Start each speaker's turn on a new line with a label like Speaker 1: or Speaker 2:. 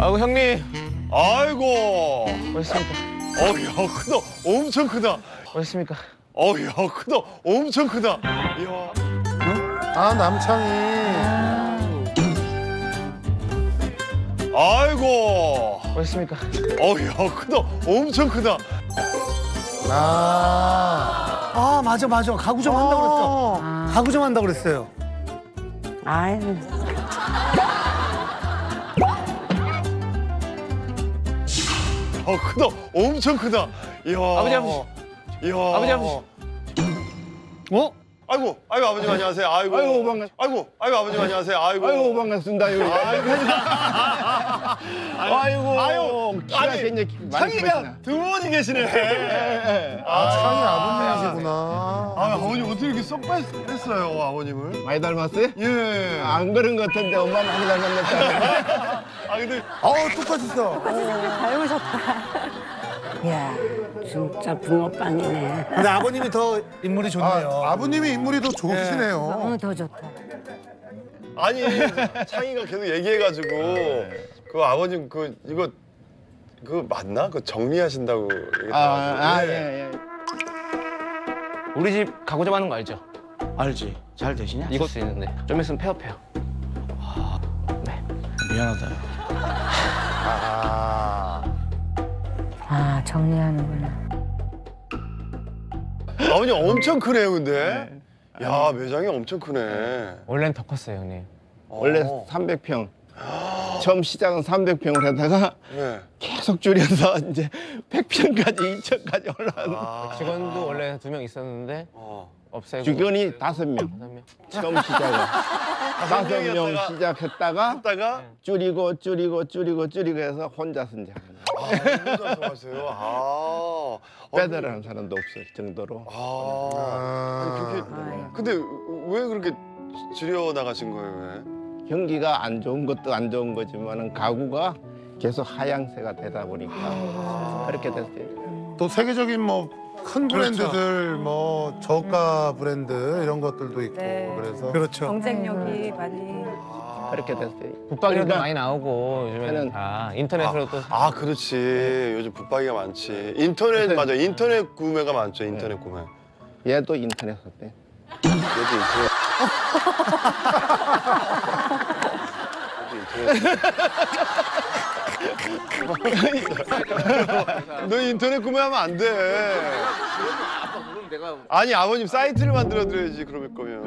Speaker 1: 아이고 형님
Speaker 2: 아이고.
Speaker 1: 어딨습니까?
Speaker 2: 어야 크다. 엄청 크다.
Speaker 1: 어딨습니까?
Speaker 2: 어야 크다. 엄청 크다. 이야.
Speaker 3: 아 남창이
Speaker 2: 아이고.
Speaker 1: 어딨습니까?
Speaker 2: 어야 크다. 엄청 크다.
Speaker 3: 아,
Speaker 4: 아 맞아 맞아 가구점 한다고 그랬어 가구점 한다고 그랬어요
Speaker 5: 아유,
Speaker 2: 크다. 엄청 크다. 이야.
Speaker 1: 아버지, 아버지.
Speaker 2: 이야.
Speaker 1: 아버지, 아버지.
Speaker 4: 어?
Speaker 2: 아이고, 아이고 아버님 안녕하세요. 아이고.
Speaker 6: 아이고, 반갑-
Speaker 2: 아이고, 아이고 아버님 안녕하세요. 아이고.
Speaker 6: 아이고 반갑습니다. 여기. 아이고.
Speaker 2: 아유,
Speaker 6: 키가
Speaker 2: 아니,
Speaker 6: 굉장히 많이.
Speaker 2: 창이가 두 분이 계시네.
Speaker 3: 아 창이 아버님이시구나.
Speaker 2: 아, 아버님 어떻게 이렇게 쏙 뺐- 뺐어요, 아버님을?
Speaker 6: 많이 닮았어요?
Speaker 2: 예.
Speaker 6: 안 그런 것 같은데 엄마 많이 닮았다.
Speaker 2: 아, 근데
Speaker 3: 어 똑같았어.
Speaker 5: 야, 진짜 붕어빵이네.
Speaker 4: 근데 아버님이 더 인물이 좋네요
Speaker 3: 아, 아버님이 인물이 더 좋으시네요.
Speaker 5: 어, 더 좋다.
Speaker 2: 아니 창이가 계속 얘기해가지고 그 아버님 그 이거 그 맞나? 그 정리하신다고 얘기
Speaker 6: 아,
Speaker 2: 들어가지고.
Speaker 6: 아,
Speaker 2: 예.
Speaker 6: 예, 예.
Speaker 1: 우리 집 가구점 하는 거 알죠?
Speaker 7: 알지? 잘 되시냐?
Speaker 1: 이것도 있는데 좀 있으면 폐업해요. 네.
Speaker 7: 미안하다.
Speaker 3: 아,
Speaker 5: 아, 정리하는구나.
Speaker 2: 아버님 엄청 크네요, 근데. 야 매장이 엄청 크네.
Speaker 1: 원래는 더 컸어요 형님.
Speaker 6: 원래
Speaker 2: 어.
Speaker 6: 300평. 처음 시작은 300평을 하다가
Speaker 2: 예.
Speaker 6: 계속 줄여서 이제 100평까지 2천까지 올라왔는데
Speaker 2: 아.
Speaker 1: 직원도 원래 두 명 있었는데
Speaker 2: 어.
Speaker 1: 없애고
Speaker 6: 직원이 다섯 명.
Speaker 1: 다섯 명.
Speaker 6: 처음 시작은 다섯 명 시작했다가
Speaker 2: 했다가
Speaker 6: 줄이고 줄이고 줄이고 줄이고 해서 혼자서 이제
Speaker 2: 아, 혼자서 하세요. 아. 어,
Speaker 6: 빼달을 한 사람도 없을 정도로
Speaker 2: 아. 아니 그렇게 근데 왜 그렇게 줄여 나가신 거예요, 왜?
Speaker 6: 경기가 안 좋은 것도 안 좋은 거지만은 가구가 계속 하향세가 되다 보니까 그렇게 됐어요.
Speaker 3: 또 세계적인 뭐 큰 브랜드들 뭐 저가 브랜드 이런 것들도 있고
Speaker 8: 네.
Speaker 3: 그래서
Speaker 4: 그렇죠
Speaker 8: 경쟁력이 많이
Speaker 6: 그렇게 됐어요.
Speaker 1: 붙박이도
Speaker 6: 그러니까
Speaker 1: 많이 나오고 요즘에는
Speaker 6: 저는-
Speaker 1: 다 인터넷으로 또
Speaker 2: 아, 그렇지. 요즘 붙박이가 많지. 인터넷 맞아. 인터넷 구매가 많죠. 인터넷 구매.
Speaker 6: 얘도 인터넷 샀대.
Speaker 2: 너 인터넷 구매하면 안 돼. 아니 아버님 사이트를 만들어 드려야지 그럴 거면.